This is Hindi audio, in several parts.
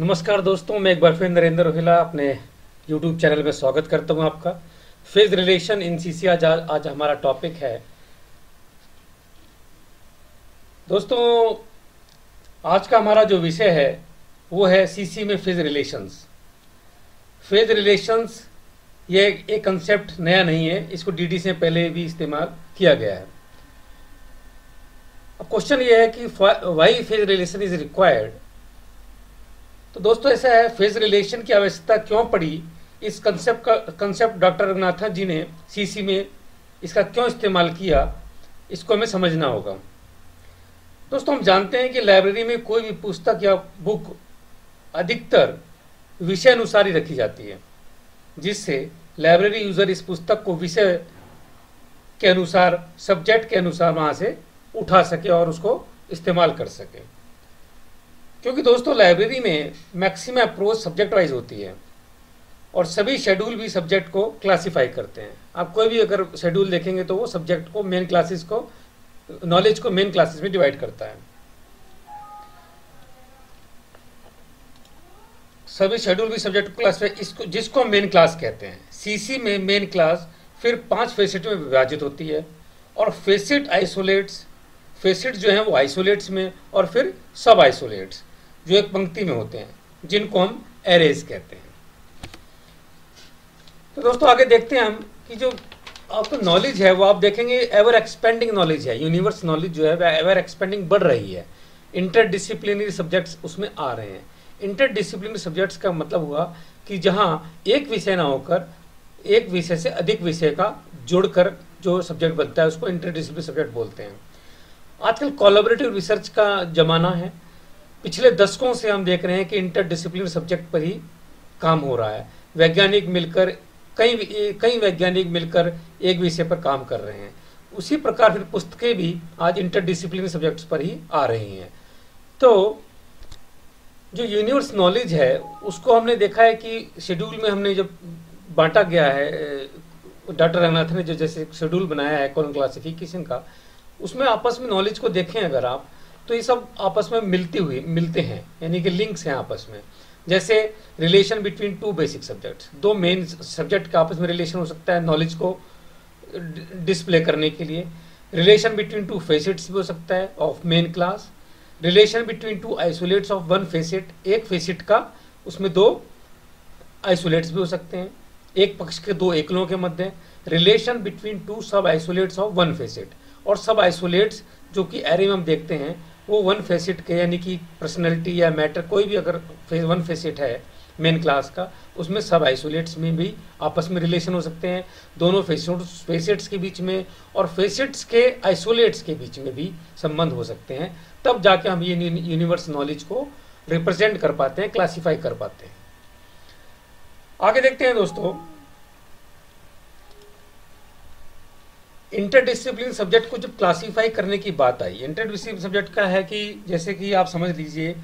नमस्कार दोस्तों, मैं एक बार फिर नरेंद्र रोहिला अपने यूट्यूब चैनल में स्वागत करता हूँ आपका। फ़ेज़ रिलेशन इन सी आज आज हमारा टॉपिक है। दोस्तों, आज का हमारा जो विषय है, वो है सीसी में फ़ेज़ रिलेशंस फ़ेज़ रिलेशंस ये एक कंसेप्ट नया नहीं है, इसको डीडी से पहले भी इस्तेमाल किया गया है। अब क्वेश्चन ये है कि why phase relation is required तो दोस्तों, ऐसा है फ़ेज़ रिलेशन की आवश्यकता क्यों पड़ी? इस कंसेप्ट का कंसेप्ट डॉक्टर रघुनाथन जी ने सीसी में इसका क्यों इस्तेमाल किया? इसको हमें समझना होगा। दोस्तों, हम जानते हैं कि लाइब्रेरी में कोई भी पुस्तक या बुक अधिकतर विषय अनुसार ही रखी जाती है, जिससे लाइब्रेरी यूज़र इस पुस्तक को विषय के अनुसार सब्जेक्ट के अनुसार वहाँ से उठा सके और उसको इस्तेमाल कर सके। क्योंकि दोस्तों लाइब्रेरी में मैक्सिमम अप्रोच सब्जेक्ट वाइज होती है और सभी शेड्यूल भी सब्जेक्ट को क्लासिफाई करते हैं। आप कोई भी अगर शेड्यूल देखेंगे तो वो सब्जेक्ट को मेन क्लासेस को नॉलेज को मेन क्लासेस में डिवाइड करता है। सभी शेड्यूल भी सब्जेक्ट को क्लासिफाई इसको, जिसको मेन क्लास कहते हैं। सीसी में मेन क्लास फिर पाँच फेसिट में विभाजित होती है और फेसिट आइसोलेट्स फेसिट जो है वो आइसोलेट्स में और फिर सब आइसोलेट्स जो एक पंक्ति में होते हैं, जिनको हम एरेज कहते हैं। तो दोस्तों, आगे देखते हैं हम कि जो आपको नॉलेज है, वो आप देखेंगे एवर एक्सपेंडिंग नॉलेज है। यूनिवर्स नॉलेज जो है वह एवर एक्सपेंडिंग बढ़ रही है। इंटर सब्जेक्ट्स उसमें आ रहे हैं। इंटर सब्जेक्ट्स का मतलब हुआ कि जहाँ एक विषय ना होकर, एक विषय से अधिक विषय का जुड़कर जो सब्जेक्ट बनता है, उसको इंटर सब्जेक्ट बोलते हैं। आजकल कोलाबरेटिव रिसर्च का जमाना है। पिछले दशकों से हम देख रहे हैं कि इंटर डिसिप्लिन सब्जेक्ट पर ही काम हो रहा है। वैज्ञानिक मिलकर, कई कई वैज्ञानिक मिलकर एक विषय पर काम कर रहे हैं। उसी प्रकार फिर पुस्तकें भी आज इंटर डिसिप्लिन सब्जेक्ट्स पर ही आ रही हैं। तो जो यूनिवर्स नॉलेज है, उसको हमने देखा है कि शेड्यूल में हमने जब बांटा गया है डॉक्टर रंगनाथ ने जो जैसे शेड्यूल बनाया है कॉलन क्लासिफिकेशन का, उसमें आपस में नॉलेज को देखें अगर आप तो ये सब आपस में मिलती हुई, मिलते हैं, यानी कि लिंक्स हैं आपस में। जैसे relation between two basic subjects दो मेन सब्जेक्ट का आपस में रिलेशन हो सकता है नॉलेज को डिस्प्ले करने के लिए। रिलेशन बिटवीन टू फेसिट्स भी हो सकता है of main class relation between two isolates of one facet एक फेसिट का उसमें दो आइसोलेट्स भी हो सकते हैं। एक पक्ष के दो एकलों के मध्य। Relation between two sub isolates of one facet और सब आइसोलेट्स जो कि एरे में हम देखते हैं वो वन फेसिट के, यानी कि पर्सनैलिटी या मैटर कोई भी अगर वन फेसिट है मेन क्लास का, उसमें सब आइसोलेट्स में भी आपस में रिलेशन हो सकते हैं। दोनों फेसिट्स के बीच में और फेसिट्स के आइसोलेट्स के बीच में भी संबंध हो सकते हैं। तब जाके हम ये यूनिवर्स नॉलेज को रिप्रेजेंट कर पाते हैं क्लासीफाई कर पाते हैं। आगे देखते हैं दोस्तों। इंटरडिसिप्लिन सब्जेक्ट को जब क्लासीफाई करने की बात आई, इंटरडिसिप्लिन सब्जेक्ट का है कि जैसे कि आप समझ लीजिए,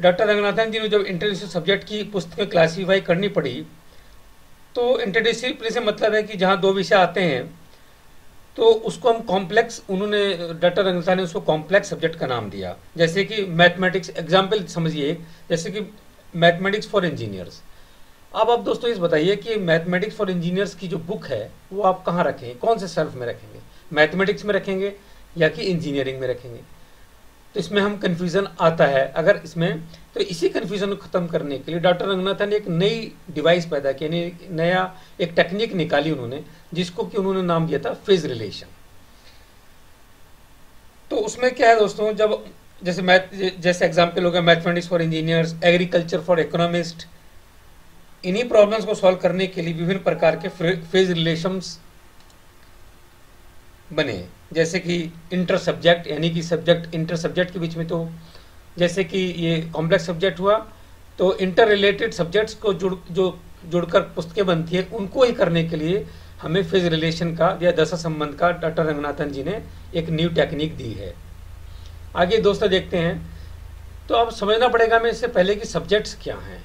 डॉक्टर रंगनाथन जी ने जब इंटरडिसिप्लिन सब्जेक्ट की पुस्तकें क्लासीफाई करनी पड़ी तो इंटरडिसिप्लिन से मतलब है कि जहाँ दो विषय आते हैं तो उसको हम कॉम्प्लेक्स उन्होंने, डॉक्टर रंगनाथन ने उसको कॉम्प्लेक्स सब्जेक्ट का नाम दिया। जैसे कि मैथमेटिक्स एग्ज़ाम्पल समझिए, जैसे कि मैथमेटिक्स फॉर इंजीनियर्स अब आप दोस्तों इस बताइए कि मैथमेटिक्स फॉर इंजीनियर्स की जो बुक है, वो आप कहाँ रखेंगे कौन से सेल्फ में रखेंगे? मैथमेटिक्स में रखेंगे या कि इंजीनियरिंग में रखेंगे? तो इसमें हम कन्फ्यूज़न आता है। अगर इसमें तो इसी कन्फ्यूज़न को ख़त्म करने के लिए डॉक्टर रंगनाथन ने एक नई डिवाइस पैदा की, यानी नया एक टेक्निक निकाली उन्होंने, जिसको कि उन्होंने नाम दिया था फ़ेज़ रिलेशन तो उसमें क्या है दोस्तों, जब जैसे मैथ जैसे एग्ज़ाम्पल हो गया mathematics for engineers agriculture for economist इन्हीं प्रॉब्लम्स को सॉल्व करने के लिए विभिन्न प्रकार के फ़ेज़ रिलेशंस बने जैसे कि इंटर सब्जेक्ट यानी कि सब्जेक्ट इंटर सब्जेक्ट के बीच में तो जैसे कि ये कॉम्प्लेक्स सब्जेक्ट हुआ तो इंटर रिलेटेड सब्जेक्ट्स को जुड़, जो जुड़कर पुस्तकें बनती है, उनको ही करने के लिए हमें फ़ेज़ रिलेशन का या दशा संबंध का डॉक्टर रंगनाथन जी ने एक न्यू टेक्निक दी है। आगे दोस्तों देखते हैं। तो अब समझना पड़ेगा हमें इससे पहले कि सब्जेक्ट्स क्या हैं।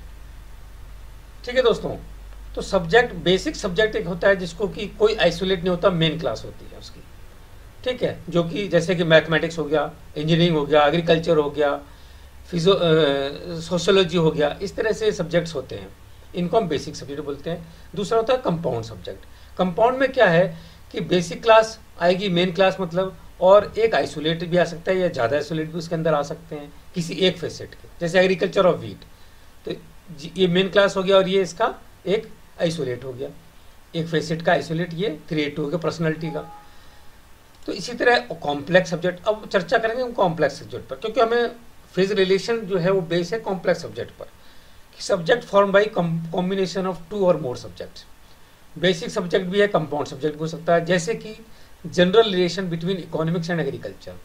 ठीक है दोस्तों? तो सब्जेक्ट बेसिक सब्जेक्ट एक होता है जिसको कि कोई आइसोलेट नहीं होता मेन क्लास होती है उसकी। ठीक है? जो कि जैसे कि मैथमेटिक्स हो गया इंजीनियरिंग हो गया एग्रीकल्चर हो गया फिजो सोशोलॉजी हो गया, इस तरह से सब्जेक्ट्स होते हैं। इनको हम बेसिक सब्जेक्ट बोलते हैं। दूसरा होता है कंपाउंड सब्जेक्ट कंपाउंड में क्या है कि बेसिक क्लास आएगी मेन क्लास मतलब और एक आइसोलेट भी आ सकता है या ज़्यादा आइसोलेट भी उसके अंदर आ सकते हैं, किसी एक फेसेट के। जैसे एग्रीकल्चर ऑफ़ वीट तो ये मेन क्लास हो गया और ये इसका एक आइसोलेट हो गया। एक फेसेट का आइसोलेट ये क्रिएट हो गया पर्सनैलिटी का। तो इसी तरह कॉम्प्लेक्स सब्जेक्ट अब चर्चा करेंगे हम कॉम्प्लेक्स सब्जेक्ट पर, क्योंकि हमें फ़ेज़ रिलेशन जो है वो बेस है कॉम्प्लेक्स सब्जेक्ट पर। Subject form by combination of two or more subjects basic subject भी है कंपाउंड सब्जेक्ट भी हो सकता है। जैसे कि general relation between economics and agriculture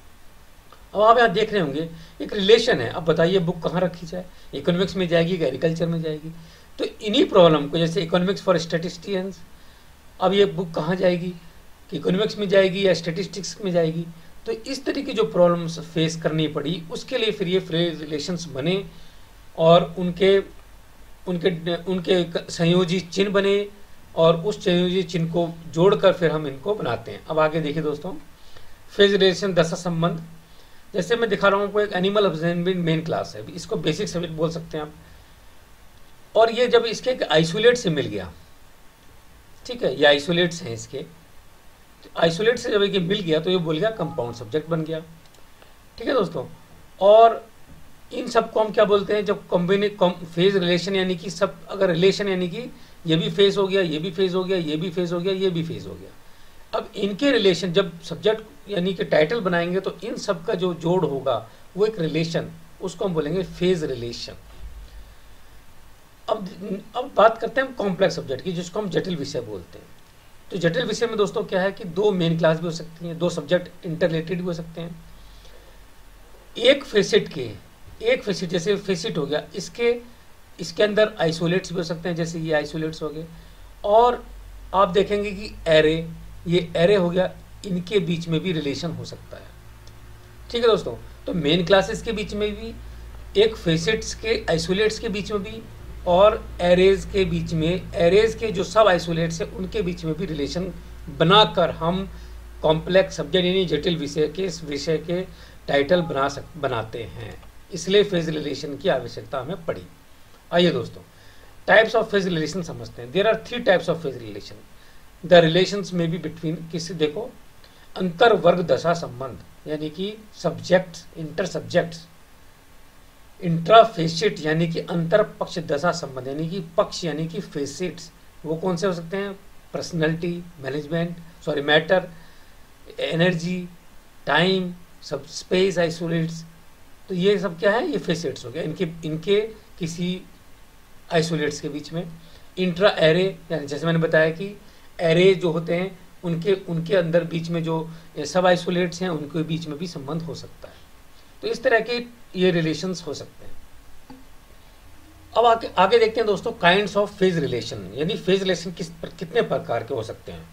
अब आप यहाँ देख रहे होंगे, एक रिलेशन है। अब बताइए बुक कहाँ रखी जाए? इकोनॉमिक्स में जाएगी या एग्रीकल्चर में जाएगी? तो इन्हीं प्रॉब्लम को, जैसे इकोनॉमिक्स फॉर स्टेटिस्टियंस अब ये बुक कहाँ जाएगी? कि इकोनॉमिक्स में जाएगी या स्टेटिस्टिक्स में जाएगी? तो इस तरह की जो प्रॉब्लम्स फेस करनी पड़ी, उसके लिए फिर ये फ्रेज रिलेशंस बने और उनके उनके उनके संयोजी चिन्ह बने और उस संयोजी चिन्ह को जोड़कर फिर हम इनको बनाते हैं। अब आगे देखिए दोस्तों फ़ेज़ रिलेशन दशा संबंध जैसे मैं दिखा रहा हूँ आपको एक एनिमल ऑब्जर्विंग मेन क्लास है। इसको बेसिक सब्जेक्ट बोल सकते हैं आप। और ये जब इसके एक आइसोलेट से मिल गया, ठीक है, ये आइसोलेट्स हैं इसके आइसोलेट से जब ये मिल गया तो ये बोल गया कंपाउंड सब्जेक्ट बन गया। ठीक है दोस्तों? और इन सबको हम क्या बोलते हैं? जब कॉम्बिने फ़ेज़ रिलेशन यानी कि सब अगर रिलेशन यानी कि ये भी फ़ेज़ हो गया, ये भी फ़ेज़ हो गया, ये भी फ़ेज़ हो गया, ये भी फ़ेज़ हो गया। अब इनके रिलेशन जब सब्जेक्ट यानी कि टाइटल बनाएँगे तो इन सब का जो जोड़ होगा, वो एक रिलेशन उसको हम बोलेंगे फ़ेज़ रिलेशन अब अब बात करते हैं हम कॉम्प्लेक्स सब्जेक्ट की, जिसको हम जटिल विषय बोलते हैं. तो जटिल विषय में दोस्तों क्या है कि दो मेन क्लास भी हो सकती हैं, दो सब्जेक्ट इंटरलेटेड भी हो सकते हैं. एक फेसिट के, एक फेसिट जैसे फेसिट हो गया, इसके इसके अंदर आइसोलेट्स भी हो सकते हैं, जैसे ये आइसोलेट्स हो गए. और आप देखेंगे कि एरे ये एरे हो गया, इनके बीच में भी रिलेशन हो सकता है। ठीक है दोस्तों तो मेन क्लासेस के बीच में भी, एक फेसेट्स के आइसोलेट्स के बीच में भी, और एरेज के बीच में एरेज के जो सब आइसोलेट्स हैं, उनके बीच में भी रिलेशन बनाकर हम कॉम्प्लेक्स सब्जेक्ट यानी जटिल विषय के, इस विषय के टाइटल बना सक, बनाते हैं। इसलिए फ़ेज़ रिलेशन की आवश्यकता हमें पड़ी। आइए दोस्तों टाइप्स ऑफ़ फ़ेज़ रिलेशन समझते हैं। There are three types of phase relation the relation में भी बिटवीन किसी, देखो अंतर वर्ग दशा संबंध, यानी कि सब्जेक्ट इंटर सब्जेक्ट्स इंट्राफेसिट यानी कि अंतर पक्ष दशा संबंध, यानी कि पक्ष, यानी कि फेसिट्स वो कौन से हो सकते हैं? Personality management sorry matter energy time सब स्पेस आइसोलेट्स तो ये सब क्या है? ये फेसिट्स हो गया। इनके इनके किसी आइसोलेट्स के बीच में इंट्रा एरे यानी जैसे मैंने बताया कि एरे जो होते हैं उनके उनके अंदर बीच में जो सब आइसोलेट्स हैं उनके बीच में भी संबंध हो सकता है। तो इस तरह के ये रिलेशंस हो सकते हैं। अब आगे आगे देखते हैं दोस्तों काइंड्स ऑफ़ फ़ेज़ रिलेशन यानी फ़ेज़ रिलेशन किस पर, कितने प्रकार के हो सकते हैं।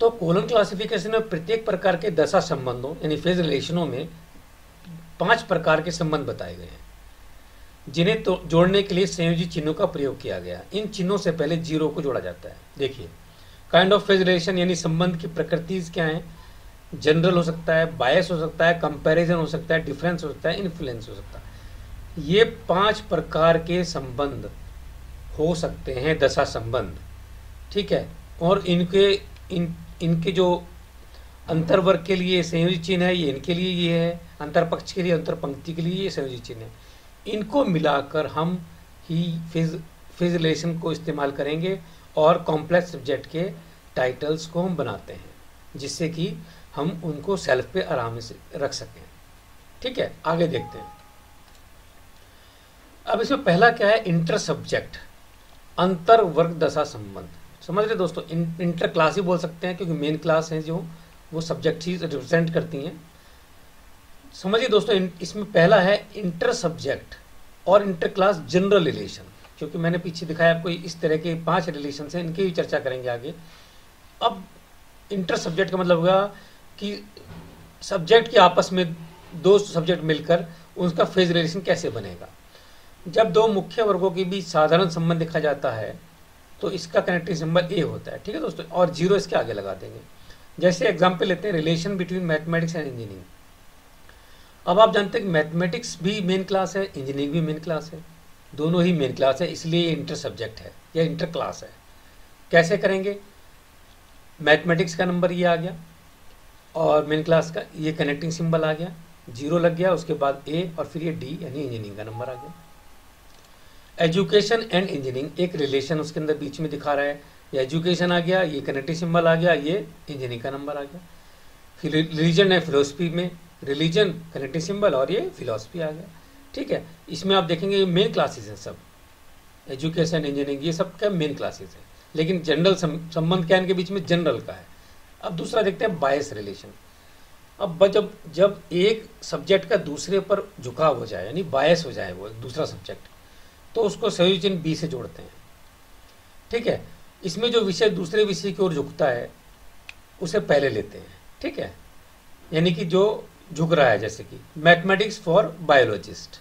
तो कोलन क्लासिफिकेशन में प्रत्येक प्रकार के दशा संबंधों यानी फ़ेज़ रिलेशनों में पाँच प्रकार के संबंध बताए गए हैं। जिन्हें तो जोड़ने के लिए संयोजित चिन्हों का प्रयोग किया गया। इन चिन्हों से पहले ज़ीरो को जोड़ा जाता है। देखिए काइंड ऑफ़ फेजरेशन यानी संबंध की प्रकृति क्या है? जनरल हो सकता है बायस हो सकता है कंपैरिजन हो सकता है डिफरेंस हो सकता है इन्फ्लुएंस हो सकता है। ये पाँच प्रकार के संबंध हो सकते हैं, दशा संबंध। ठीक है? और इनके, इन, इनके जो अंतर्वर्ग के लिए संयोजित चिन्ह है, ये इनके लिए ये है। अंतर पक्ष के लिए अंतर पंक्ति के लिए ये संयोजित चिन्ह है। इनको मिलाकर हम ही फिज फिज रिलेशन को इस्तेमाल करेंगे और कॉम्प्लेक्स सब्जेक्ट के टाइटल्स को हम बनाते हैं, जिससे कि हम उनको सेल्फ पे आराम से रख सकें। ठीक है, आगे देखते हैं। अब इसमें पहला क्या है? इंटर सब्जेक्ट अंतर वर्ग दशा संबंध। समझ रहे दोस्तों? इंटर क्लास ही बोल सकते हैं, क्योंकि मेन क्लास है जो, वो सब्जेक्ट ही रिप्रेजेंट करती हैं। समझिए दोस्तों इसमें पहला है इंटर सब्जेक्ट और इंटर क्लास जनरल रिलेशन क्योंकि मैंने पीछे दिखाया आपको इस तरह के पाँच रिलेशन है, इनकी भी चर्चा करेंगे आगे। अब इंटर सब्जेक्ट का मतलब होगा कि सब्जेक्ट के आपस में दो सब्जेक्ट मिलकर उसका फ़ेज़ रिलेशन कैसे बनेगा। जब दो मुख्य वर्गों के बीच साधारण संबंध देखा जाता है तो इसका कनेक्टिंग सिंबल ए होता है, ठीक है दोस्तों? और ज़ीरो इसके आगे लगा देंगे। जैसे एग्ज़ाम्पल लेते हैं relation between mathematics and engineering अब आप जानते हैं कि मैथमेटिक्स भी मेन क्लास है इंजीनियरिंग भी मेन क्लास है। दोनों ही मेन क्लास है, इसलिए ये इंटर सब्जेक्ट है, या इंटर क्लास है। कैसे करेंगे? मैथमेटिक्स का नंबर ये आ गया, और मेन क्लास का ये कनेक्टिंग सिंबल आ गया ज़ीरो लग गया, उसके बाद ए और फिर ये डी यानी इंजीनियरिंग का नंबर आ गया। एजुकेशन एंड इंजीनियरिंग एक रिलेशन उसके अंदर बीच में दिखा रहा है। ये एजुकेशन आ गया, ये कनेक्टिंग सिंबल आ गया, ये इंजीनियरिंग का नंबर आ गया। फिर रिलीजन है फिलोसफी में रिलीजन कनेक्टिंग सिंबल और ये फिलोसफी आ गया। ठीक है? इसमें आप देखेंगे ये मेन क्लासेस हैं सब। एजुकेशन इंजीनियरिंग ये सब क्या मेन क्लासेस हैं। लेकिन जनरल संबंध क्या इनके बीच में? जनरल का है। अब दूसरा देखते हैं बायस रिलेशन अब जब जब एक सब्जेक्ट का दूसरे पर झुकाव हो जाए, यानी बायस हो जाए वो दूसरा सब्जेक्ट तो उसको संयोजन बी से जोड़ते हैं। ठीक है? इसमें जो विषय दूसरे विषय की ओर झुकता है, उसे पहले लेते हैं। ठीक है? यानी कि जो झुक रहा है जैसे कि मैथमेटिक्स फॉर बायोलॉजिस्ट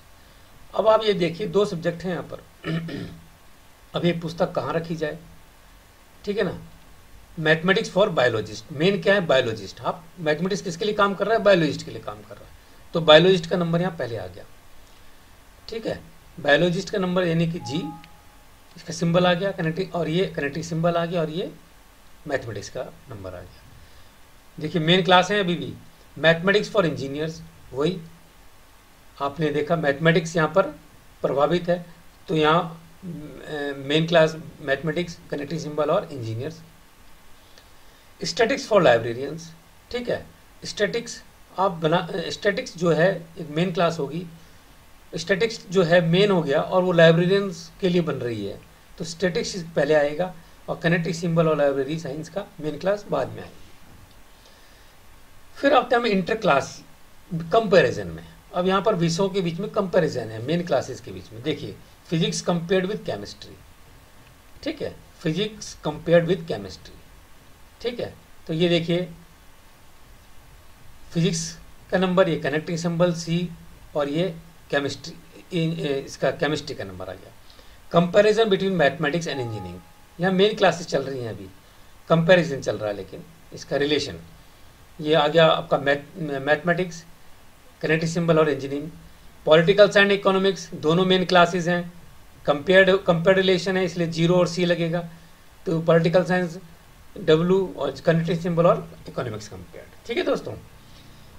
अब आप ये देखिए, दो सब्जेक्ट हैं यहाँ पर। अब ये पुस्तक कहाँ रखी जाए? ठीक है ना? मैथमेटिक्स फॉर बायोलॉजिस्ट मेन क्या है? बायोलॉजिस्ट आप मैथमेटिक्स किसके लिए काम कर रहा है? बायोलॉजिस्ट के लिए काम कर रहा है। तो बायोलॉजिस्ट का नंबर यहाँ पहले आ गया। ठीक है? बायोलॉजिस्ट का नंबर यानी कि जी इसका सिंबल आ गया कनेक्टिंग और ये कनेक्टिंग सिंबल आ गया, और ये मैथमेटिक्स का नंबर आ गया। देखिए मेन क्लास है अभी भी। मैथमेटिक्स फॉर इंजीनियर्स वही। आपने देखा मैथमेटिक्स यहाँ पर प्रभावित है। तो यहाँ main class mathematics connecting symbol और इंजीनियर्स स्टैटिक्स फॉर लाइब्रेरियंस ठीक है? स्टैटिक्स आप बना स्टैटिक्स जो है, एक मेन क्लास होगी। स्टैटिक्स जो है मेन हो गया और वो लाइब्रेरियंस के लिए बन रही है। तो स्टैटिक्स पहले आएगा और कनेक्टिंग सिंबल और लाइब्रेरी साइंस का मेन क्लास बाद में आएगा। फिर आते हम इंटर क्लास कंपेरिजन में अब यहाँ पर विषयों के बीच में कंपेरिजन है मेन क्लासेस के बीच में। देखिए फिजिक्स कंपेयर्ड विद केमिस्ट्री ठीक है? फिजिक्स कंपेयर्ड विद केमिस्ट्री ठीक है? तो ये देखिए फिजिक्स का नंबर ये कनेक्टिंग सिंबल सी और ये केमिस्ट्री इसका केमिस्ट्री का नंबर आ गया। Comparison between mathematics and engineering यहाँ मेन क्लासेस चल रही हैं अभी। कंपैरिजन चल रहा है, लेकिन इसका रिलेशन ये आ गया आपका मैथमेटिक्स कनेक्टिव सिंबल और इंजीनियरिंग पॉलिटिकल साइंस इकोनॉमिक्स दोनों मेन क्लासेस हैं. कंपेयर्ड कंपेयर्ड रिलेशन है, इसलिए ज़ीरो और सी लगेगा. तो पॉलिटिकल साइंस डब्लू और कनेक्टिव सिंबल और इकोनॉमिक्स कंपेयर्ड ठीक है दोस्तों?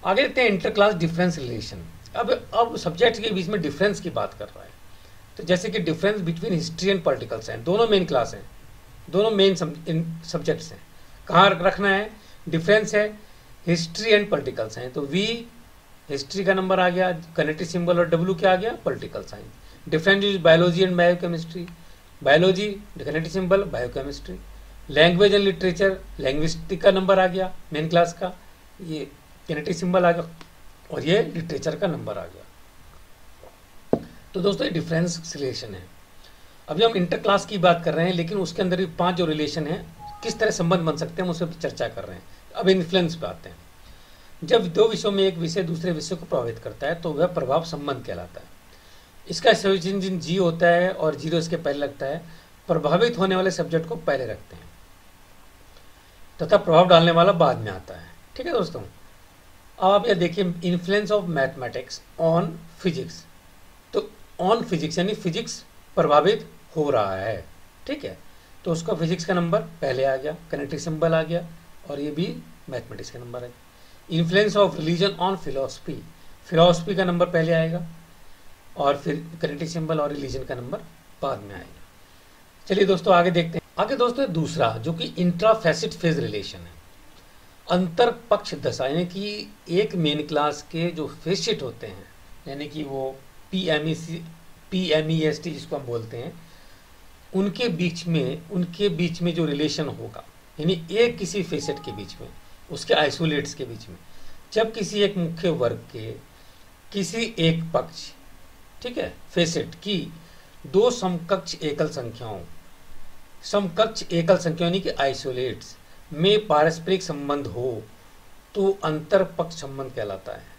आगे देखते हैं इंटर क्लास डिफरेंस रिलेशन अब अब सब्जेक्ट के बीच में डिफरेंस की बात कर रहा है. तो जैसे कि difference between history and political science दोनों मेन क्लास हैं. दोनों मेन सब्जेक्ट्स हैं. कहाँ रखना है? डिफरेंस है हिस्ट्री एंड पॉलिटिकल साइंस तो वी हिस्ट्री का नंबर आ गया, कनेक्टिव सिंबल और डब्ल्यू क्या आ गया? Political science. Difference is biology and biochemistry biology connective symbol biochemistry language and literature linguistic का नंबर आ गया मेन क्लास का। ये कनेक्टिव सिंबल आ गया और ये लिटरेचर का नंबर आ गया। तो दोस्तों, ये डिफरेंस रिलेशन है। अभी हम इंटर क्लास की बात कर रहे हैं, लेकिन उसके अंदर भी पाँच जो रिलेशन है, किस तरह संबंध बन सकते हैं, हम उस पर चर्चा कर रहे हैं। अब इन्फ्लुएंस पे आते हैं। जब दो विषयों में एक विषय दूसरे विषय को प्रभावित करता है तो वह प्रभाव संबंध कहलाता है। इसका संयोजन जी होता है और ज़ीरो इसके पहले लगता है, प्रभावित होने वाले सब्जेक्ट को पहले रखते हैं। तथा प्रभाव डालने वाला बाद में आता है। ठीक है दोस्तों? अब आप ये देखिए influence of mathematics on physics तो ऑन फिजिक्स यानी फिजिक्स प्रभावित हो रहा है। ठीक है? तो उसका फिजिक्स का नंबर पहले आ गया कनेक्टिव सिंबल आ गया। और ये भी मैथमेटिक्स का नंबर है। Influence of religion on philosophy philosophy का नंबर पहले आएगा और फिर कनेक्टिव सिंबल और रिलीजन का नंबर बाद में आएगा। चलिए दोस्तों, आगे देखते हैं। आगे दोस्तों दूसरा, जो कि इंट्राफेसिट फ़ेज़ रिलेशन है। अंतर पक्ष दशा, यानी कि एक मेन क्लास के जो फेसिट होते हैं, यानी कि वो P M E C P M E S T जिसको हम बोलते हैं, उनके बीच में, उनके बीच में जो रिलेशन होगा यानी एक किसी फेसेट के बीच में, उसके आइसोलेट्स के बीच में, जब किसी एक मुख्य वर्ग के किसी एक पक्ष, ठीक है, फेसेट की दो समकक्ष एकल संख्याओं, समकक्ष एकल संख्या यानी कि आइसोलेट्स में पारस्परिक संबंध हो तो अंतर पक्ष संबंध कहलाता है।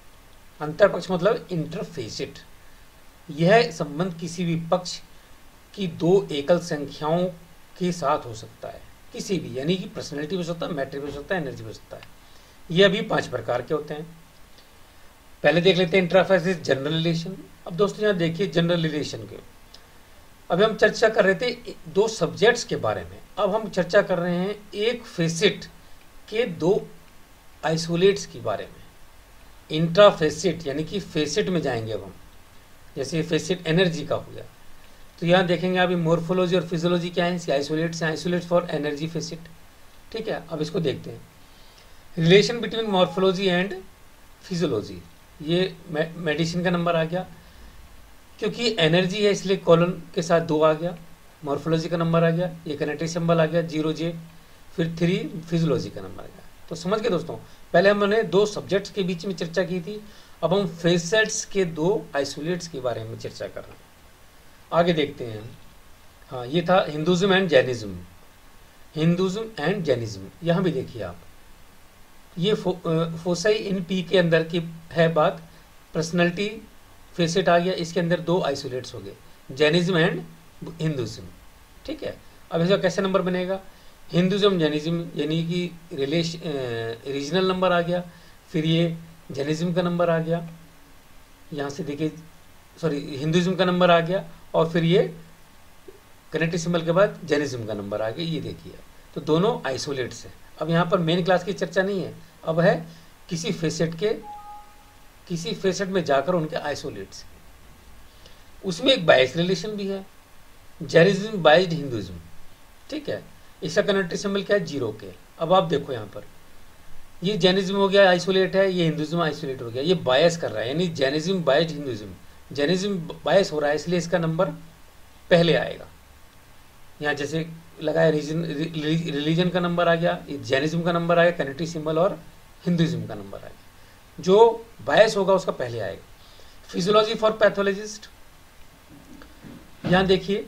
अंतर पक्ष मतलब इंटरफेसिट यह संबंध किसी भी पक्ष की दो एकल संख्याओं के साथ हो सकता है। किसी भी, यानी कि पर्सनैलिटी हो सकता है मैट्रिक हो सकता है एनर्जी हो सकता है। ये अभी पाँच प्रकार के होते हैं। पहले देख लेते हैं इंट्राफेसिस जनरल रिलेशन अब दोस्तों यहाँ देखिए जनरल रिलेशन के। अभी हम चर्चा कर रहे थे दो सब्जेक्ट्स के बारे में। अब हम चर्चा कर रहे हैं एक फेसिट के दो आइसोलेट्स के बारे में। इंट्राफेसिट यानी कि फेसिट में जाएँगे अब हम। जैसे फेसिट एनर्जी का हो गया। तो यहाँ देखेंगे अभी मोर्फोलॉजी और फिजियोलॉजी क्या है? इसके आइसोलेट्स हैं आइसोलेट्स फॉर एनर्जी फेसिट ठीक है? अब इसको देखते हैं। Relation between morphology and physiology ये मेडिसिन का नंबर आ गया। क्योंकि एनर्जी है, इसलिए कॉलन के साथ दो आ गया। मॉर्फोलॉजी का नंबर आ गया। ये कनेक्टिव सिंबल आ गया ज़ीरो जे फिर थ्री फिजियोलॉजी का नंबर आ गया। तो समझ गए दोस्तों? पहले हमने दो सब्जेक्ट्स के बीच में चर्चा की थी। अब हम फेसेट्स के दो आइसोलेट्स के बारे में चर्चा कर रहे हैं। आगे देखते हैं। हाँ ये था Hinduism and Jainism. Hinduism and Jainism यहाँ भी देखिए आप। ये फो, फोसाई इन पी के अंदर की है बात पर्सनैलिटी फेसेट आ गया इसके अंदर दो आइसोलेट्स हो गए जैनिज्म एंड हिंदुज़म। ठीक है? अब इसका कैसे नंबर बनेगा? हिंदुज़म जैनिज्म यानी कि रिलेश रीजनल नंबर आ गया फिर ये जैनिज्म का नंबर आ गया। यहाँ से देखिए सॉरी हिंदुज़म का नंबर आ गया और फिर ये कनेक्टिव सिंबल के बाद जेनिज्म का नंबर आ गया, ये देखिए तो दोनों आइसोलेट्स हैं। अब यहाँ पर मेन क्लास की चर्चा नहीं है। अब है किसी फेसेट के, किसी फेसेट में जाकर उनके आइसोलेट्स उसमें एक बायस रिलेशन भी है। जैनिज्म बाइज्ड हिंदुज़म ठीक है? इसका कनेक्टिव सिंबल क्या है? ज़ीरो के। अब आप देखो यहाँ पर। ये जैनिज्म हो गया आइसोलेट है, ये हिंदुज्म आइसोलेट हो गया। ये बायस कर रहा है, यानी Jainism bias Hinduism Jainism bias हो रहा है, इसलिए इसका नंबर पहले आएगा। यहाँ जैसे लगाया, रीजन रिलीजन का नंबर आ गया जैनिज्म का नंबर आ गया कनेक्टिव सिंबल और हिंदुज्म का नंबर आ गया। जो बायस होगा, उसका पहले आएगा। फिजियोलॉजी फॉर पैथोलॉजिस्ट यहाँ देखिए,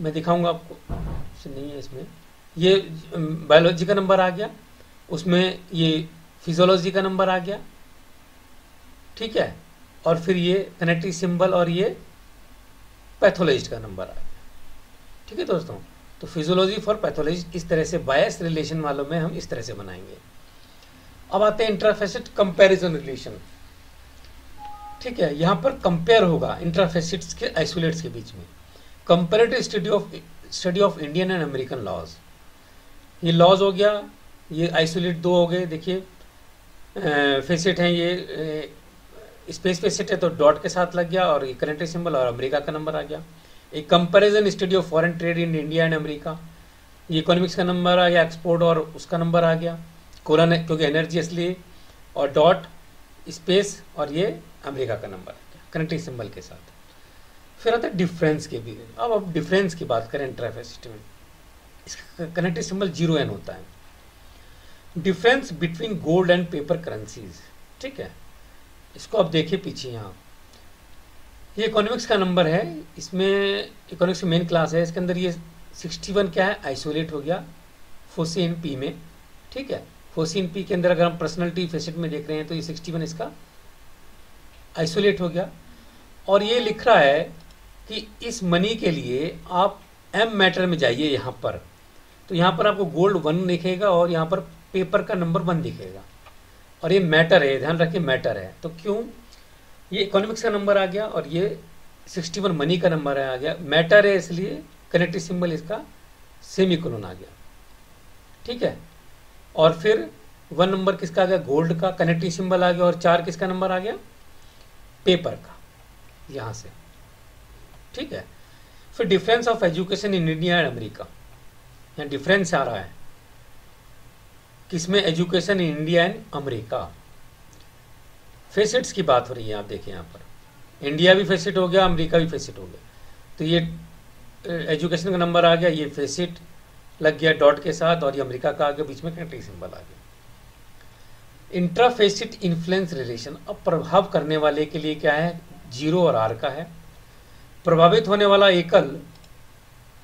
मैं दिखाऊँगा आपको नहीं है इसमें। ये बायोलॉजी का नंबर आ गया, उसमें ये फिजियोलॉजी का नंबर आ गया। ठीक है? और फिर ये कनेक्टिव सिंबल और ये पैथोलॉजिस्ट का नंबर आ गया। ठीक है दोस्तों? तो फिजियोलॉजी फॉर पैथोलॉजी इस तरह से बायस रिलेशन वालों में हम इस तरह से बनाएँगे। अब आते हैं इंट्राफेसिट कंपैरिजन रिलेशन ठीक है, यहाँ पर कंपेयर होगा इंट्राफेसिट्स के आइसोलेट्स के बीच में। Comparative study of study of Indian and American laws ये लॉज हो गया, ये आइसोलेट दो हो गए, देखिए। फेसिट हैं ये स्पेस फेसेट है तो डॉट के साथ लग गया और ये करेंट सिंबल और अमेरिका का नंबर आ गया। एक comparison study of foreign trade in India and America ये इकोनॉमिक्स का नंबर आ गया एक्सपोर्ट और उसका नंबर आ गया। कोलन क्योंकि एनर्जी इसलिए और डॉट स्पेस और ये अमेरिका का नंबर आ गया कनेक्टिव सिंबल के साथ। फिर आता है डिफरेंस के भी। अब अब डिफरेंस की बात करें इंटरफेसिस्ट में। इसका सिंबल ज़ीरो एन होता है। Difference between gold and paper currencies ठीक है? इसको आप देखिए पीछे यहाँ। ये इकोनॉमिक्स का नंबर है। इसमें इकोनॉमिक्स की मेन क्लास है। इसके अंदर ये 61 क्या है? आइसोलेट हो गया फोसिन पी में। ठीक है? फोसिन पी के अंदर अगर हम पर्सनलिटी फेसिट में देख रहे हैं तो ये 61 इसका आइसोलेट हो गया। और ये लिख रहा है कि इस मनी के लिए आप एम मैटर में जाइए यहाँ पर। तो यहाँ पर आपको गोल्ड वन दिखेगा और यहाँ पर पेपर का नंबर वन दिखेगा। और ये मैटर है, ध्यान रखिए मैटर है। तो क्यों? ये इकोनॉमिक्स का नंबर आ गया और ये 61 मनी का नंबर आ गया। मैटर है इसलिए कनेक्टिव सिंबल इसका सेमी कोलोन आ गया। ठीक है? और फिर वन नंबर किसका आ गया? गोल्ड का कनेक्टिव सिंबल आ गया और चार किसका नंबर आ गया? पेपर का। यहाँ से। ठीक है? फिर difference of education in India and America यहाँ डिफरेंस आ रहा है। किसमें education in India and America? Facets की बात हो रही है, आप देखिए यहाँ पर। इंडिया भी फेसिट हो गया, अमेरिका भी फेसिट हो गया। तो ये एजुकेशन का नंबर आ गया, ये फेसिट लग गया डॉट के साथ और ये अमेरिका का आ गया, बीच में कंट्री सिंबल आ गया। इंट्राफेसिट इन्फ्लुएंस रिलेशन, अब प्रभाव करने वाले के लिए क्या है? ज़ीरो और आर का है। प्रभावित होने वाला एकल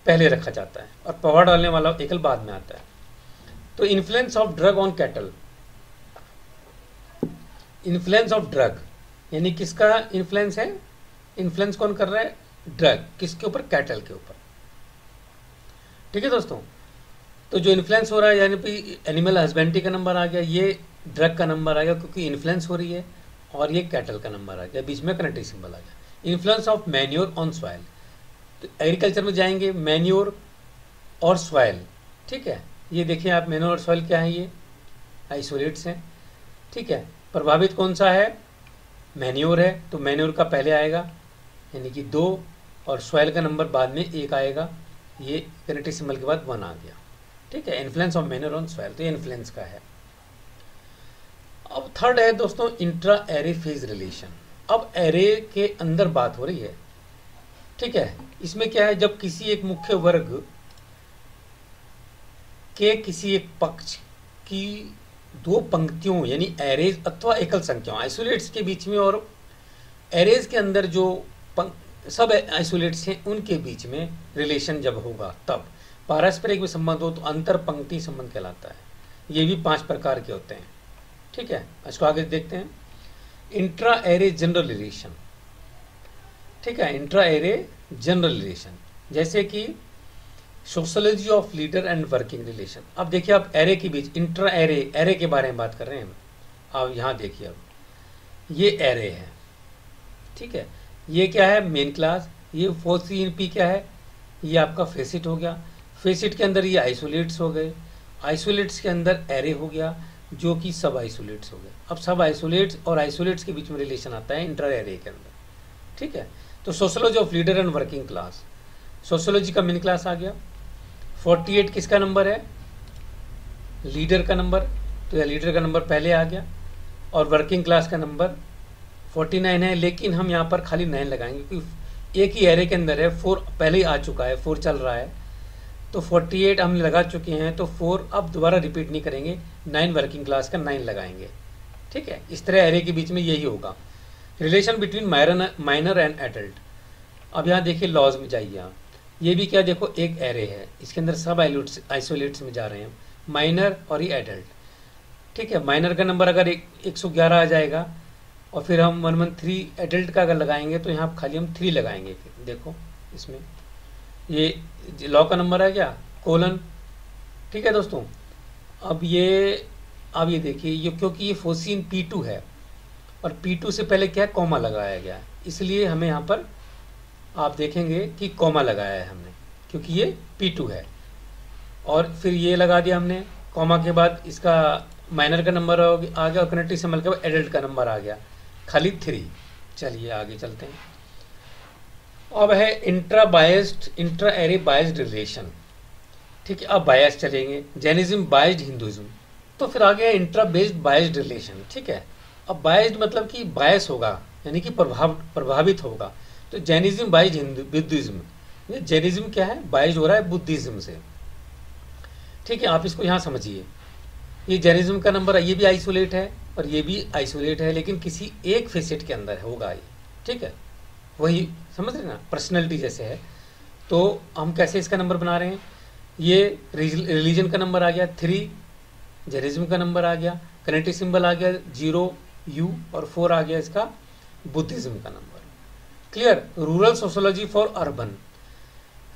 पहले रखा जाता है और प्रभाव डालने वाला एकल बाद में आता है। तो influence of drug on cattle influence of drug यानी किसका इन्फ्लुएंस है? इन्फ्लुएंस कौन कर रहा है? ड्रग किसके ऊपर? कैटल के ऊपर. ठीक है दोस्तों? तो जो इन्फ्लुएंस हो रहा है, यानी कि एनिमल हस्बेंड्री का नंबर आ गया, ये ड्रग का नंबर आ गया, क्योंकि इन्फ्लुएंस हो रही है, और ये कैटल का नंबर आ गया, बीच में कनेक्टिव सिंबल आ गया। Influence of manure on soil तो एग्रीकल्चर में जाएँगे मैन्योर और सॉइल ठीक है? ये देखिए आप मैन्योर और सॉइल क्या है ये? आइसोलेट्स हैं। ठीक है, प्रभावित कौन सा है? मैन्योर है तो मैन्योर का पहले आएगा, यानी कि दो, और सॉइल का नंबर बाद में एक आएगा, ये कनेक्टिव सिंबल के बाद वन आ गया। ठीक है influence of manure on soil तो ये इन्फ्लुएंस का है। अब थर्ड है दोस्तों इंट्रा एरे फ़ेज़ रिलेशन अब एरे के अंदर बात हो रही है। ठीक है, इसमें क्या है, जब किसी एक मुख्य वर्ग के किसी एक पक्ष की दो पंक्तियों, यानी एरेज अथवा एकल संख्याओं आइसोलेट्स के बीच में और एरेज के अंदर जो सब आइसोलेट्स हैं, उनके बीच में रिलेशन जब होगा, तब। पारस्परिक में संबंध हो तो अंतर पंक्ति संबंध कहलाता है। ये भी पाँच प्रकार के होते हैं। ठीक है? इसको आगे देखते हैं। इंट्रा एरे जनरल रिलेशन ठीक है? इंट्रा एरे जनरल रिलेशन जैसे कि sociology of leader and working relation. अब देखिए आप एरे के बीच, इंट्रा एरे एरे के बारे में बात कर रहे हैं आप यहाँ देखिए अब। ये एरे है। ठीक है? ये क्या है? Main class. ये फोर सी इन पी क्या है? ये आपका फेसिट हो गया। फेसिट के अंदर ये आइसोलेट्स हो गए। आइसोलेट्स के अंदर एरे हो गया, जो कि सब आइसोलेट्स हो गए। अब सब आइसोलेट्स और आइसोलेट्स के बीच में रिलेशन आता है इंटर एरे के अंदर। ठीक है? तो sociology of leader and working class. Sociology का मेन क्लास आ गया। 48 किसका नंबर है? लीडर का नंबर। तो यह लीडर का नंबर पहले आ गया और वर्किंग क्लास का नंबर 49 है, लेकिन हम यहाँ पर खाली नाइन लगाएँगे, क्योंकि एक ही एरे के अंदर है फोर पहले ही आ चुका है फोर चल रहा है। तो 48 हम लगा चुके हैं तो फोर अब दोबारा रिपीट नहीं करेंगे नाइन वर्किंग क्लास का नाइन लगाएँगे। ठीक है? इस तरह एरे के बीच में यही होगा। Relation between minor and adult अब यहाँ देखिए लॉज में जाइए आप। ये भी क्या देखो, एक एरे है। इसके अंदर सब आइसोलेट्स में जा रहे हैं। माइनर और ये एडल्ट ठीक है माइनर का नंबर अगर एक एक सौ ग्यारह आ जाएगा और फिर हम वन वन थ्री एडल्ट का अगर लगाएँगे तो यहाँ खाली हम थ्री लगाएँगे फिर। देखो, इसमें। ये लॉ का नंबर है क्या? कोलन ठीक है दोस्तों, अब ये अब ये देखिए, ये क्योंकि ये फोसिन पी टू है, और पी टू से पहले क्या है? कॉमा लगाया गया इसलिए हमें यहाँ पर आप देखेंगे कि कॉमा लगाया है हमने, क्योंकि ये पी टू है। और फिर ये लगा दिया हमने, कॉमा के बाद इसका माइनर का नंबर आ गया और कनेक्टिव सिंबल के बाद एडल्ट का नंबर आ गया, खाली थ्री चलिए आगे चलते हैं। अब है intra biased intra array biased relation ठीक है, अब बायस चलेंगे। जैनिज्म बायस्ड हिंदुज्म तो फिर आ गया इंट्रा बेस्ड बायस्ड रिलेशन ठीक है, अब बायस्ड मतलब कि बायस होगा, यानी कि प्रभाव, प्रभावित होगा। तो Jainism bias Hindu Buddhism. Jainism क्या है? बाइज हो रहा है बुद्धिज्म से। ठीक है, आप इसको यहाँ समझिए। ये जैनिज्म का नंबर ये भी आइसोलेट है और ये भी आइसोलेट है, लेकिन किसी एक फेसेट के अंदर होगा ये। ठीक है? वही, समझ रहे ना? पर्सनैलिटी जैसे है। तो हम कैसे इसका नंबर बना रहे हैं? ये रिलीजन का नंबर आ गया थ्री जरिज्म का नंबर आ गया कनेक्टिव सिंबल आ गया ज़ीरो यू और फोर आ गया इसका बुद्धिज्म का number. Clear rural sociology for urban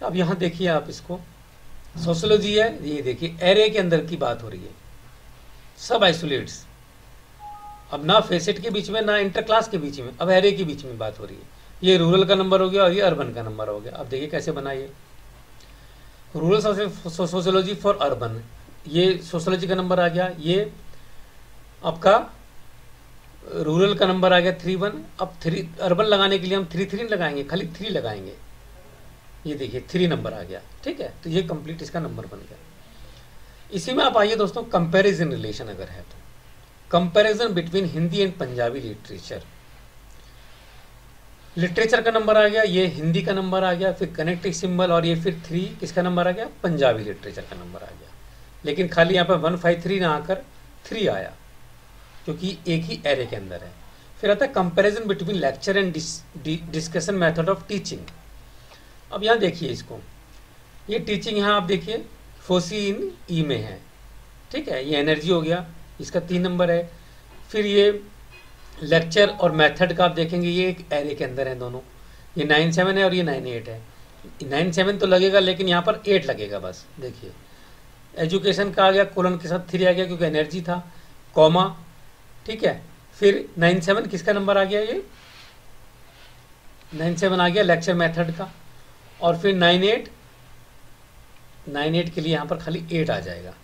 अब यहाँ देखिए आप इसको। सोशोलॉजी है, ये देखिए एरे के अंदर की बात हो रही है। सब आइसोलेट्स अब ना फेसेट के बीच में, ना इंटर क्लास के बीच में, अब एरे के बीच में बात हो रही है। ये रूरल का नंबर हो गया और ये अर्बन का नंबर हो गया। अब देखिए कैसे बनाइए रूरल सोशोलॉजी फॉर अर्बन ये सोशोलॉजी का नंबर आ गया। ये आपका रूरल का नंबर आ गया थ्री वन। अब थ्री, अर्बन लगाने के लिए हम थ्री थ्री लगाएँगे, खाली थ्री लगाएँगे। ये देखिए, थ्री नंबर आ गया, ठीक है? तो ये कंप्लीट इसका नंबर बन गया। इसी में आप आइए दोस्तों कंपैरिजन रिलेशन अगर है तो। Comparison between Hindi and Punjabi literature literature का नंबर आ गया, ये हिंदी का नंबर आ गया, फिर कनेक्टिव सिंबल और ये फिर थ्री किसका नंबर आ गया? पंजाबी लिटरेचर का नंबर आ गया। लेकिन खाली यहाँ पर वन फाइव थ्री ना आकर थ्री आया। क्योंकि एक ही एरे के अंदर है। फिर आता है comparison between lecture and discussion method of teaching अब यहाँ देखिए इसको। ये टीचिंग यहाँ आप देखिए फोसी इन ई में है। ठीक है, ये एनर्जी हो गया, इसका तीन नंबर है। फिर ये लेक्चर और मेथड का आप देखेंगे, ये एक एरे के अंदर है दोनों। ये नाइन सेवन है और ये नाइन एट है। नाइन सेवन तो लगेगा, लेकिन यहाँ पर एट लगेगा बस। देखिए एजुकेशन का आ गया कोलन के साथ थ्री आ गया, क्योंकि एनर्जी था। कॉमा ठीक है। फिर नाइन सेवन किसका नंबर आ गया ये? नाइन सेवन आ गया लेक्चर मेथड का। और फिर नाइन एट नाइन एट के लिए यहाँ पर खाली एट आ जाएगा।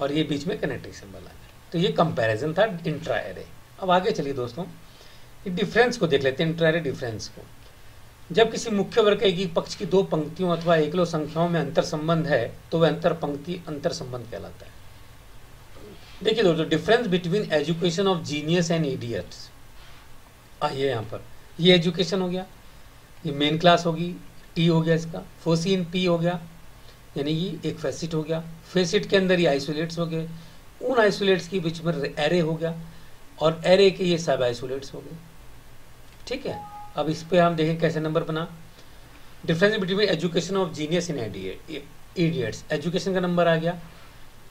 और ये बीच में कनेक्टिंग सिंबल आ गया। तो ये कंपैरिजन था इंट्रा एरे अब आगे चलिए दोस्तों। डिफरेंस को देख लेते हैं इंट्रा एरे डिफरेंस को। जब किसी मुख्य वर्ग के एक पक्ष की दो पंक्तियों अथवा एकलो संख्याओं में अंतर संबंध है तो वह अंतर पंक्ति अंतर संबंध कहलाता है। देखिए दोस्तों difference between education of genius and idiots आइए यहाँ पर। ये एजुकेशन हो गया, ये मेन क्लास होगी टी हो गया इसका फोसिन पी हो गया, यानी कि एक फेसिट हो गया। फेसिट के अंदर ये आइसोलेट्स हो गए, उन आइसोलेट्स के बीच में एरे हो गया, और एरे के ये सब आइसोलेट्स हो गए। ठीक है? अब इस पर हम देखें कैसे नंबर बना। Difference between education of genius in idiots education का नंबर आ गया।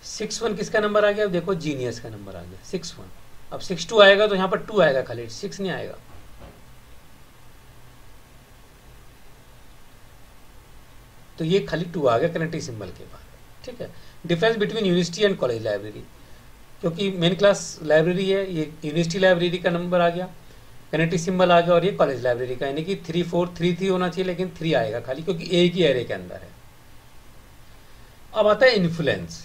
सिक्स वन किसका नंबर आ गया? अब देखो जीनियस का नंबर आ गया। Six one. अब सिक्स टू आएगा तो यहाँ पर टू आएगा खाली। सिक्स नहीं आएगा। तो ये खाली टू आ गया कनेक्टिंग सिंबल के बाद। ठीक है? Difference between university and college library. क्योंकि मेन क्लास लाइब्रेरी है, ये यूनिवर्सिटी लाइब्रेरी का नंबर आ गया कनेक्टिव सिंबल आ गया और ये कॉलेज लाइब्रेरी का। यानी कि थ्री फोर थ्री थ्री होना चाहिए, लेकिन थ्री आएगा खाली, क्योंकि एक ही एरे के अंदर है। अब आता है influence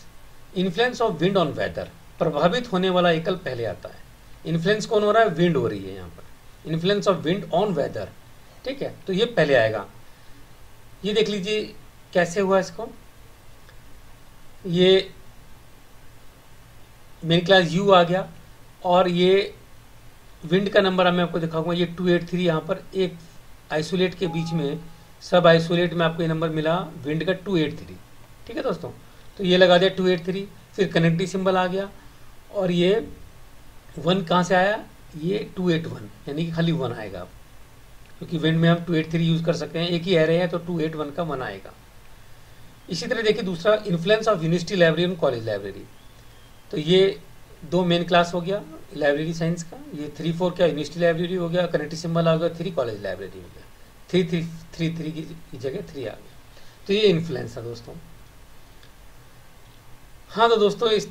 influence of wind on weather प्रभावित होने वाला एकल पहले आता है। इन्फ्लुएंस कौन हो रहा है? विंड हो रही है यहाँ पर। Influence of wind on weather ठीक है? तो ये पहले आएगा। ये देख लीजिए, कैसे हुआ इसको? ये मेन क्लास यू आ गया और ये विंड का नंबर मैं आपको दिखाऊँगा। ये टू एट थ्री यहाँ पर एक आइसोलेट के बीच में सब आइसोलेट में आपको ये नंबर मिला विंड का टू एट थ्री ठीक है दोस्तों? तो ये लगा दिया टू एट थ्री फिर कनेक्टिव सिंबल आ गया। और ये वन कहाँ से आया? ये टू एट वन यानी कि खाली वन आएगा अब। क्योंकि विंड में हम टू एट थ्री यूज़ कर सकते हैं, एक ही एरे है तो टू एट वन का वन आएगा। इसी तरह देखिए दूसरा influence of university library and college library तो ये दो मेन क्लास हो गया लाइब्रेरी साइंस का, ये थ्री फोर क्या यूनिवर्सिटी लाइब्रेरी हो गया कनेक्टिव सिंबल आ गया थ्री कॉलेज लाइब्रेरी हो गया। थ्री थ्री थ्री थ्री की जगह थ्री आ गया। तो ये इन्फ्लुएंस है दोस्तों। हाँ तो दोस्तों, इस,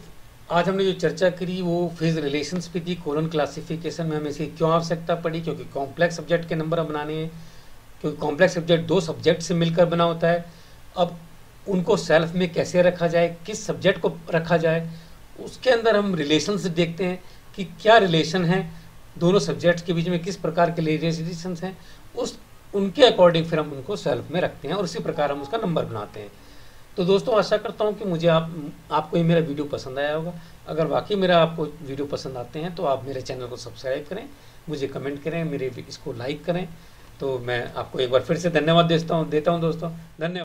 आज हमने जो चर्चा करी वो फ़ेज़ रिलेशंस पे थी कोलन क्लासिफिकेशन में हमें इसकी क्यों आवश्यकता पड़ी, क्योंकि कॉम्प्लेक्स सब्जेक्ट के नंबर बनाने हैं, क्योंकि कॉम्प्लेक्स सब्जेक्ट दो सब्जेक्ट से मिलकर बना होता है। अब उनको सेल्फ में कैसे रखा जाए, किस सब्जेक्ट को रखा जाए, उसके अंदर हम रिलेशंस देखते हैं कि क्या रिलेशन है, दोनों सब्जेक्ट्स के बीच में किस प्रकार के रिलेशन हैं, उस, उनके अकॉर्डिंग फिर हम उनको सेल्फ में रखते हैं और उसी प्रकार हम उसका नंबर बनाते हैं। तो दोस्तों, आशा करता हूँ कि मुझे आप, आपको ये मेरा वीडियो पसंद आया होगा। अगर वाकई मेरा आपको वीडियो पसंद आते हैं तो आप मेरे चैनल को सब्सक्राइब करें, मुझे कमेंट करें, मेरे इसको लाइक करें। तो मैं आपको एक बार फिर से धन्यवाद देता हूँ देता हूँ दोस्तों, धन्यवाद।